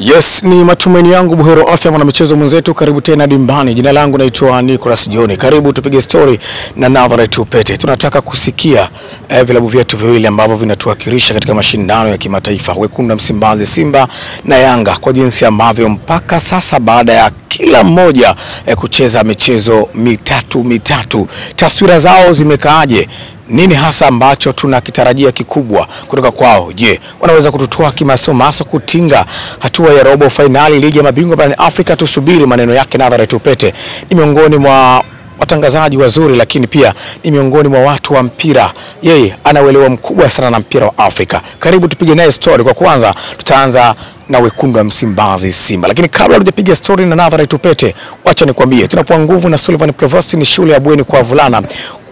Yes, ni matumaini yangu buheri wa afya mwanamichezo mwenzetu, karibu tena dimbani. Jina langu naitwa Nicholas Joni, karibu tupige story na Nazareth Upete. Tunataka kusikia eh, vilabu vyetu viwili ambavyo vinatuwakilisha katika mashindano ya kimataifa, wekundu Msimbazi Simba na Yanga, kwa jinsi ambavyo mpaka sasa baada ya kila mmoja eh, kucheza michezo mitatu mitatu, taswira zao zimekaaje? Nini hasa ambacho tunakitarajia kikubwa kutoka kwao? Je, wanaweza kututoa kimasomaso kutinga hatua ya robo fainali ligi ya mabingwa barani Afrika? Tusubiri maneno yake. Nazareth tupete ni miongoni mwa watangazaji wazuri, lakini pia ni miongoni mwa watu wa mpira. Yeye ana uelewa mkubwa sana na mpira wa Afrika. Karibu tupige naye story. Kwa kwanza, tutaanza na wekundu wa Msimbazi Simba, lakini kabla hatujapiga story na Nazareth Tupete, wacha nikwambie tunapoa nguvu na Sullivan Provost ni shule ya bweni kwa wavulana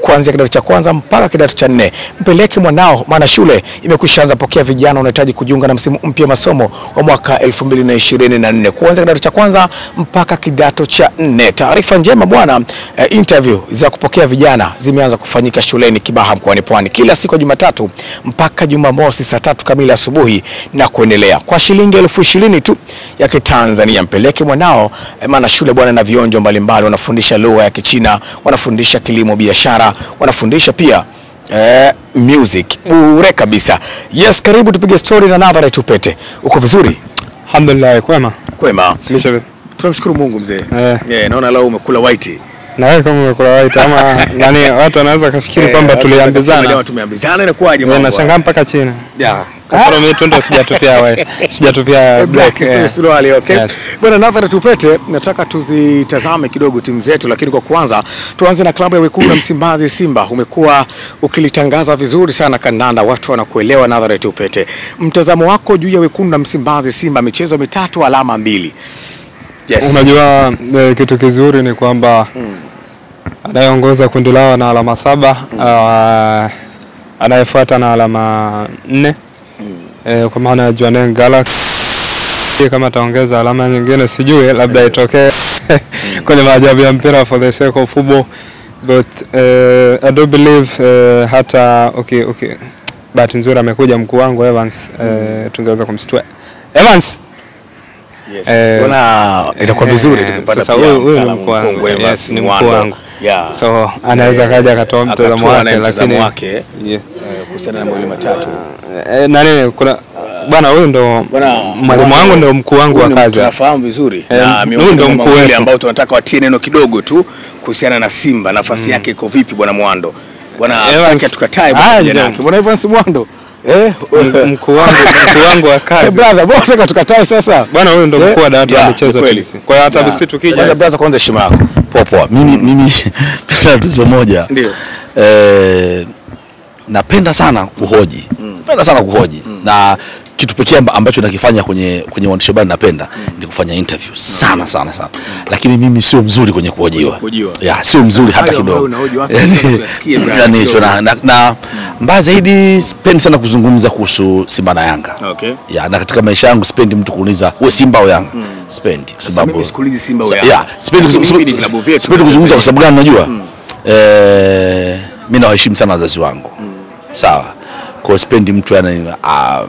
kuanzia kidato cha kwanza mpaka kidato cha nne. Mpeleke mwanao, maana shule imekwisha anza pokea vijana wanahitaji kujiunga na msimu mpya masomo wa mwaka 2024 kuanzia kidato cha kwanza mpaka kidato cha nne. Taarifa njema bwana, eh, interview za kupokea vijana zimeanza kufanyika shuleni Kibaha mkoani Pwani kila siku ya Jumatatu mpaka Jumamosi saa tatu kamili asubuhi na kuendelea kwa shilingi elfu ishirini tu ya Kitanzania. Mpeleke mwanao, e, maana shule bwana na vionjo mbalimbali, wanafundisha lugha ya Kichina, wanafundisha kilimo biashara wanafundisha pia eh, music bure kabisa. Yes, karibu tupige story na Nazareth Tupete. Uko vizuri? Alhamdulillah, kwema. Kwema. Tunamshukuru Mungu mzee. Eh. Yeah, naona leo umekula white. Na wewe kama umekula white ama nani watu wanaweza kufikiri Eh, kwamba tuliambizana. Tumeambizana inakuwaje mambo? nashangaa mpaka China. Yeah. Kasoro mimi tu ndo sijatupia wewe. Sijatupia Black black. eh. suruali okay. Yes. Bwana Nazareth Tupete, nataka tuzitazame kidogo timu zetu, lakini kwa kwanza tuanze na klabu ya wekundu wa Msimbazi Simba. Umekuwa ukilitangaza vizuri sana kandanda, watu wanakuelewa. Nazareth Tupete, mtazamo wako juu ya wekundu wa Msimbazi Simba, michezo mitatu, alama mbili. Yes. Unajua eh, kitu kizuri ni kwamba anayeongoza kundi lao na alama saba mm. uh, anayefuata na alama nne mm. eh, kwa maana ya Jwaneng Galaxy kama ataongeza alama nyingine sijui, labda itokee kwenye maajabu ya mpira for the sake of football but uh, I do believe uh, hata okay, okay. Bahati nzuri amekuja mkuu wangu Evans mm. uh, tungeweza kumstua Evans. Eh, itakuwa vizuri eh, tukipata sasa pia huyu- huyu ni mkuu wangu, so anaweza kaja akatoa mtazamo wake, lakini wake. Eh, kuhusiana na mawili matatu. Eh, nani kuna bwana huyu ndo mwalimu wangu ndo mkuu wangu wa kazi tunafahamu vizuri. Eh, na miongoni ndo mkuu wetu. ambao tunataka watie neno kidogo tu kuhusiana na Simba, nafasi yake iko vipi bwana Mwando? Bwana tukatae bwana Bwana Evans Mwando. Eh, mkuu wangu mkuu wangu wa Eh, kazi brother, bora nataka tukatae sasa. bwana wewe ndo Eh, mkuu wa dawati la michezo kweli. Kwa hiyo hata sisi bisi Kwanza tukija brother, kwanza heshima yako. Poa poa. Mimi mimi tatizo moja. Ndio. Eh, napenda sana kuhoji. Napenda sana kuhoji. Na kitu pekee ambacho nakifanya kwenye kwenye uandishi habari napenda mm. ni kufanya interview sana sana sana. mm. Lakini mimi sio mzuri kwenye kuhojiwa. yeah, Ya, sio mzuri hata kidogo. Yani kidogo. na, na, na mbaya zaidi sipendi sana kuzungumza kuhusu Simba na Yanga. Okay. Ya, na katika maisha yangu sipendi mtu kuuliza wewe Simba au Yanga. Sipendi kwa sababu sipendi kuzungumza- kwa sababu gani unajua? Eh, mimi nawaheshimu sana wazazi wangu. Sawa. Kwa sipendi mtu yani ah,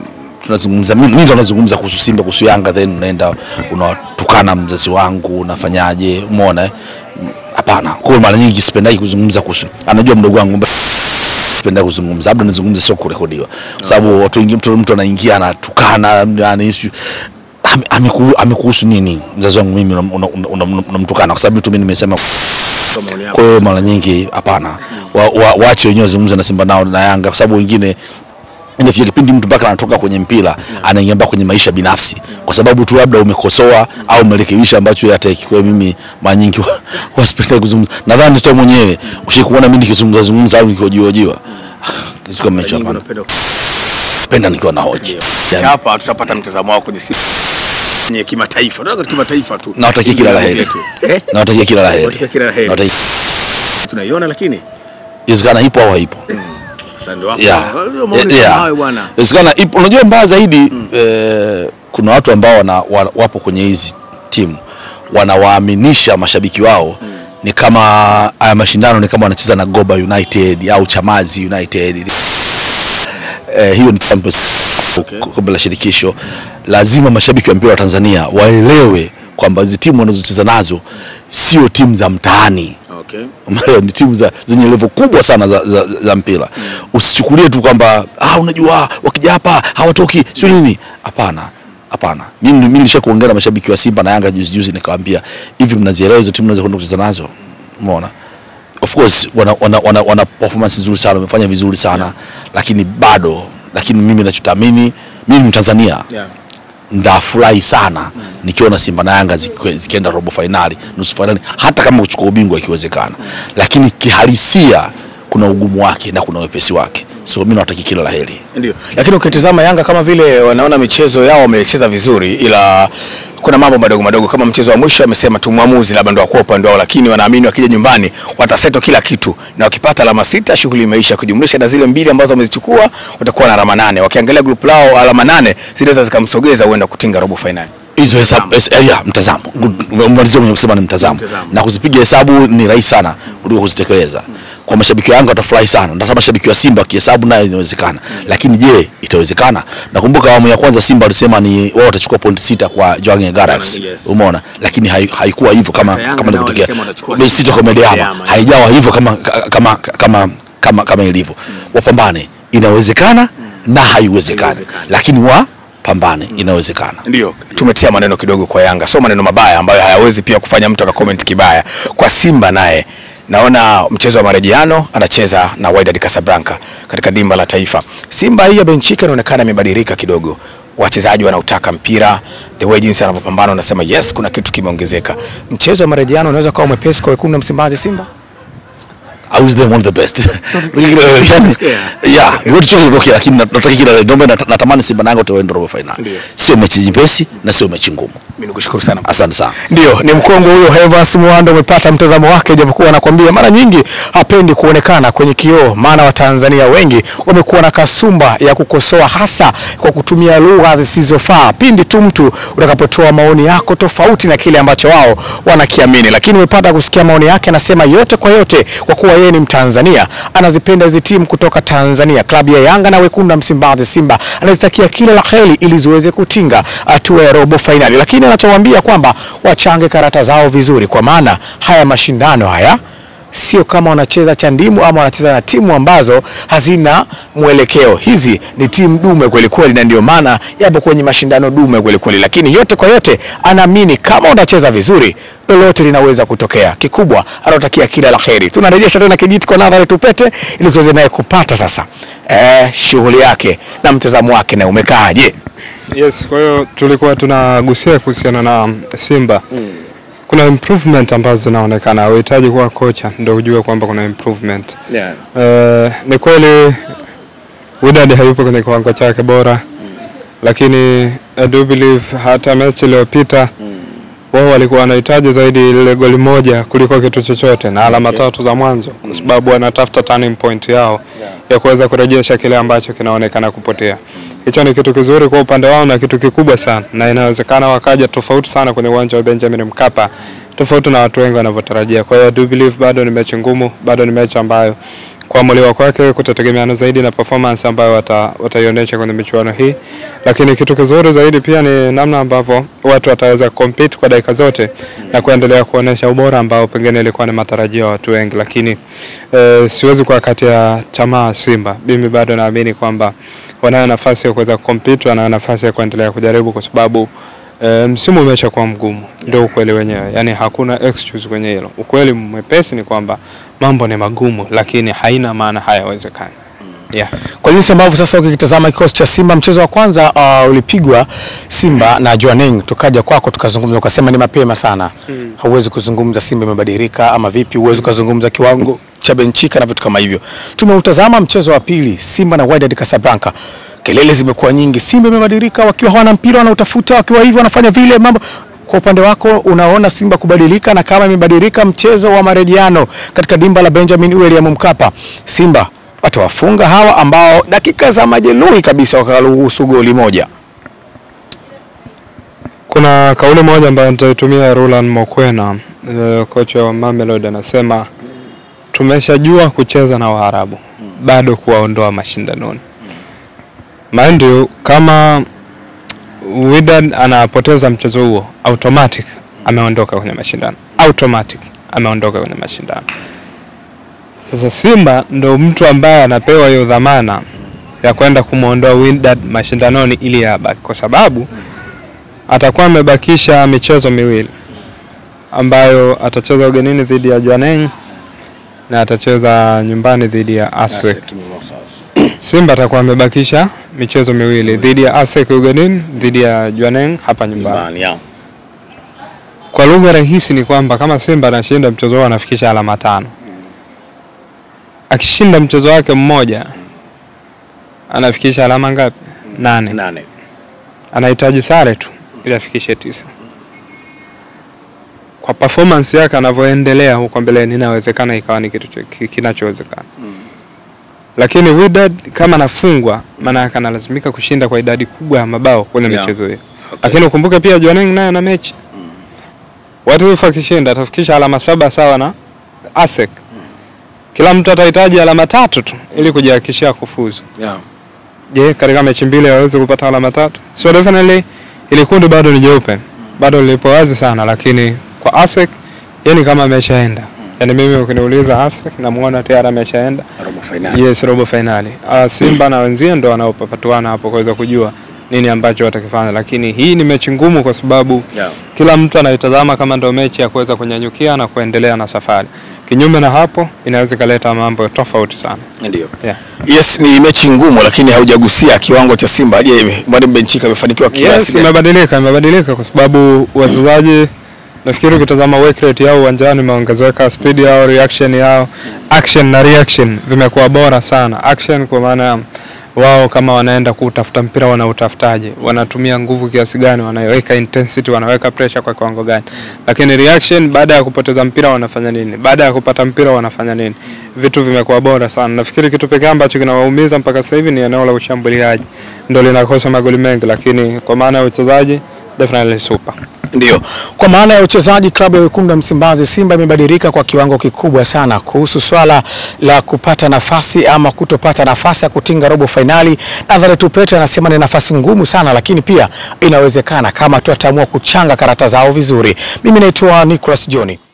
tunazungumza mimi ndo nazungumza kuhusu Simba kuhusu Yanga then unaenda unatukana mzazi wangu unafanyaje umeona eh? Hapana. Kwa mara nyingi sipendaki kuzungumza kuhusu anajua mdogo wangu sipenda kuzungumza labda nizungumze sio kurekodiwa kwa sababu watu wengi, mtu, mtu anaingia anatukana ame amekuhusu nini mzazi wangu mimi unamtukana una, una, una, unamtukana kwa sababu mimi nimesema kwa hiyo mara nyingi hapana, wa, wa, waache wenyewe wazungumze na Simba nao na Yanga, kwa sababu wengine inafikia kipindi mtu mpaka anatoka kwenye mpira anaingia mpaka kwenye maisha binafsi, kwa sababu tu labda umekosoa au umerekebisha ambacho yataki. Kwa mimi mara nyingi wa- wasipenda kuzungumza. Nadhani tu mwenyewe ushikuona mimi nikizungumza zungumza au nikihojiwa kitu mecho hapa. Napenda hapana. Penda nikiwa na hoji hapa tutapata mtazamo wako kwenye Simba kwenye kimataifa. Tunataka kimataifa tu. nawatakia kila la heri, Vilabu vyetu. Eh? nawatakia kila la heri, Nawatakia kila la heri. Tunaiona lakini iwezekana ipo au haipo. Yeah. Inawezekana ipo. Unajua mbaya zaidi mm. eh, kuna watu ambao wana, wapo kwenye hizi timu wanawaaminisha mashabiki wao mm. ni kama haya mashindano ni kama wanacheza na Goba United au Chamazi United. Eh, hiyo ni Champions Okay. kombe la shirikisho lazima mashabiki wa mpira wa Tanzania waelewe kwamba hizi timu wanazocheza nazo sio timu za mtaani Okay. ni timu za zenye level kubwa sana za, za, za mpira. Mm. usichukulie tu kwamba ah, unajua wakija hapa hawatoki. Sio nini? Hapana hapana. Mimi mimi nilishakuongea na mashabiki wa Simba na Yanga juzi juzi nikawaambia hivi mnazielewa hizo timu mnaweza kwenda kucheza nazo? Umeona? Of course wana, wana, wana, wana performance nzuri sana wamefanya vizuri sana. Yeah. lakini bado lakini mimi ninachotamini mimi ni Mtanzania. Yeah. ndafurahi sana nikiona Simba na Yanga zikienda robo fainali, nusu fainali, hata kama kuchukua ubingwa ikiwezekana, lakini kihalisia kuna ugumu wake na kuna wepesi wake, so mimi nawatakia kila la heri. Ndio. Lakini ukitazama Yanga kama vile wanaona michezo yao wamecheza vizuri, ila kuna mambo madogo madogo kama mchezo wa mwisho amesema tu mwamuzi labda ndo akuwa upande wao, lakini wanaamini wakija nyumbani wataseto kila kitu, na wakipata alama sita shughuli imeisha, kujumlisha na zile mbili ambazo wamezichukua watakuwa na alama nane. Wakiangalia grupu lao alama nane zinaweza zikamsogeza huenda kutinga robo fainali. Hizo hesabu ya eh, mtazamo. Umalizia kwenye kusema ni mtazamo. Na kuzipiga hesabu ni rahisi sana kuliko kuzitekeleza. Kwa mashabiki wa Yanga watafurahi sana. Na hata mashabiki wa Simba kihesabu nayo inawezekana. Lakini je itawezekana? Nakumbuka awamu ya kwanza Simba walisema ni wao watachukua pointi sita kwa Jwang Galaxy. Yes. umeona? Lakini hai- haikuwa hivyo kama kama ilivyotokea. sita kwa Medeama. Haijawa hivyo kama kama kama kama, kama ilivyo. Wapambane. Inawezekana na haiwezekani. Lakini lakini wapambane inawezekana Ndio, tumetia maneno kidogo kwa Yanga, sio maneno mabaya ambayo hayawezi pia kufanya mtu akakomenti kibaya. Kwa Simba naye naona mchezo wa marejeano anacheza na Wydad Casablanca katika dimba la Taifa. Simba hii ya Benchika inaonekana imebadilika kidogo, wachezaji wanautaka mpira, the way jinsi anavyopambana, unasema yes, kuna kitu kimeongezeka. Mchezo wa marejeano unaweza kuwa mwepesi kwa wekundu Msimbazi Simba. I was them of the best. Yeah, wote chote okay, lakini nat- nataka kila ndombe natamani Simba na Yanga tuende robo final. Sio mechi nyepesi na sio mechi ngumu. Mimi nikushukuru sana. Asante sana. Ndio, ni mkongwe huyo Evans Mwando, umepata mtazamo wake, japokuwa anakuambia mara nyingi hapendi kuonekana kwenye kioo, maana Watanzania wengi wamekuwa na kasumba ya kukosoa, hasa kwa kutumia lugha zisizofaa pindi tu mtu utakapotoa maoni yako tofauti na kile ambacho wao wanakiamini. Lakini umepata kusikia maoni yake, anasema yote kwa yote, kwa kuwa yeye ni Mtanzania, anazipenda hizi timu kutoka Tanzania, klabu ya Yanga na wekundu wa Msimbazi Simba, anazitakia kila la heri ili ziweze kutinga hatua ya robo fainali, lakini anachowaambia kwamba wachange karata zao vizuri, kwa maana haya mashindano haya sio kama wanacheza chandimu ama wanacheza na timu ambazo hazina mwelekeo. Hizi ni timu dume kweli kweli, na ndio maana yapo kwenye mashindano dume kweli kweli, lakini yote kwa yote anaamini kama unacheza vizuri lolote linaweza kutokea. Kikubwa anatakia kila la heri. Tunarejesha tena kijiti kwa Nadhari Tupete ili tuweze naye kupata sasa eh, shughuli yake na mtazamo wake na umekaaje. Yes, kwa hiyo tulikuwa tunagusia kuhusiana na Simba. mm. Kuna improvement ambazo zinaonekana, uhitaji kuwa kocha ndio ujue kwamba kuna improvement. Yeah. Eh, ni kweli Wydad hayupo kwenye kiwango chake bora, mm. lakini I do believe hata mechi iliyopita wao walikuwa wanahitaji zaidi lile goli moja kuliko kitu chochote na alama okay. tatu za mwanzo, kwa sababu wanatafuta turning point yao yeah. ya kuweza kurejesha kile ambacho kinaonekana kupotea. Hicho ni kitu kizuri kwa upande wao na kitu kikubwa sana, na inawezekana wakaja tofauti sana kwenye uwanja wa Benjamin Mkapa, tofauti na watu wengi wanavyotarajia. Kwa hiyo do believe bado ni mechi ngumu, bado ni mechi ambayo kuamuliwa kwake kutategemeana zaidi na performance ambayo wata, wataionyesha kwenye michuano hii, lakini kitu kizuri zaidi pia ni namna ambavyo watu wataweza compete kwa dakika zote na kuendelea kuonyesha ubora ambao pengine ilikuwa ni matarajio ya watu wengi, lakini e, siwezi kwa kati ya tamaa Simba. Mimi bado naamini kwamba wanayo nafasi ya kuweza compete, wanayo nafasi ya kuendelea kujaribu kwa sababu E, msimu umeshakuwa mgumu, ndio ukweli wenyewe, yani hakuna excuse kwenye hilo. Ukweli mwepesi ni kwamba mambo ni magumu, lakini haina maana hayawezekani. Yeah. Kwa jinsi ambavyo sasa ukikitazama kikosi cha Simba, mchezo wa kwanza uh, ulipigwa Simba na Joaneng, tukaja kwako tukazungumza, ukasema ni mapema sana mm. hauwezi kuzungumza Simba imebadilika ama vipi, huwezi ukazungumza kiwango cha Benchika na vitu kama hivyo. Tumeutazama mchezo wa pili Simba na Wydad Casablanca, kelele zimekuwa nyingi, Simba imebadilika, wakiwa hawana mpira wanautafuta, wakiwa hivyo wanafanya vile mambo kwa upande wako unaona Simba kubadilika, na kama imebadilika mchezo wa marejiano katika dimba la Benjamin William Mkapa, Simba watawafunga hawa ambao dakika za majeruhi kabisa wakaruhusu goli moja. Kuna kauli moja ambayo nitaitumia Roland Mokwena, uh, kocha wa Mamelodi anasema tumeshajua kucheza na Waarabu bado kuwaondoa mashindanoni. Mind you, kama Wydad anapoteza mchezo huo automatic ameondoka kwenye mashindano, automatic ameondoka kwenye mashindano. Sasa Simba ndo mtu ambaye anapewa hiyo dhamana ya kwenda kumwondoa Wydad mashindanoni ili yabaki, kwa sababu atakuwa amebakisha michezo miwili ambayo atacheza ugenini dhidi ya Jwaneng na atacheza nyumbani dhidi ya Aswek. Simba atakuwa amebakisha michezo miwili dhidi ya ASEC ugenini, dhidi ya Jwaneng hapa nyumbani. Kwa lugha rahisi ni kwamba kama Simba anashinda mchezo huo anafikisha alama tano. Akishinda mchezo wake mmoja anafikisha alama ngapi? Nane. Nane. Anahitaji sare tu ili afikishe tisa. Kwa performance yake anavyoendelea huko mbele inawezekana ikawa ni kitu cho- ki- kinachowezekana. Lakini Wydad kama anafungwa, maana yake analazimika kushinda kwa idadi kubwa ya mabao kwenye Yeah. michezo hiyo. okay. Lakini ukumbuke pia Jwaneng naye ana mechi mm. Watu akishinda atafikisha alama saba sawa na ASEC. Kila mtu atahitaji alama tatu tu ili kujihakikishia kufuzu. Yeah. Je, katika mechi mbili waweze kupata alama tatu? So definitely ili kundi bado ni jeupe, bado lipo wazi sana, lakini kwa ASEC yani kama ameshaenda. Yani mimi ukiniuliza ASEC namuona tayari ameshaenda. Robo finali. Yes, robo finali. Uh, Simba na wenzie ndo wanaopapatuana hapo kuweza kujua nini ambacho watakifanya, lakini hii ni mechi ngumu kwa sababu yeah. kila mtu anaitazama kama ndio mechi ya kuweza kunyanyukia na kuendelea na safari. Kinyume na hapo, inaweza ikaleta mambo tofauti sana. Ndio. Yeah. Yes, ni mechi ngumu lakini haujagusia kiwango cha Simba. Je, Mwalimu Benchika amefanikiwa kiasi Yes, imebadilika, imebadilika kwa sababu wachezaji nafikiri ukitazama work rate yao uwanjani imeongezeka, speed yao, reaction yao, action na reaction vimekuwa bora sana. Action kwa maana ya wao kama wanaenda kutafuta mpira wanautafutaje, wanatumia nguvu kiasi gani, wanaweka intensity, wanaweka pressure kwa kiwango gani. Lakini reaction baada ya kupoteza mpira wanafanya nini, baada ya kupata mpira wanafanya nini, vitu vimekuwa bora sana. Nafikiri kitu pekee ambacho kinawaumiza mpaka sasa hivi ni eneo la ushambuliaji, ndio linakosa magoli mengi, lakini kwa maana ya uchezaji definitely super. Ndio. Kwa maana ya uchezaji, klabu ya wekundu wa Msimbazi Simba imebadilika kwa kiwango kikubwa sana kuhusu swala la kupata nafasi ama kutopata nafasi ya kutinga robo fainali. Nadhari Tupete anasema ni nafasi ngumu sana, lakini pia inawezekana kama tu ataamua kuchanga karata zao vizuri. Mimi naitwa Nicholas John.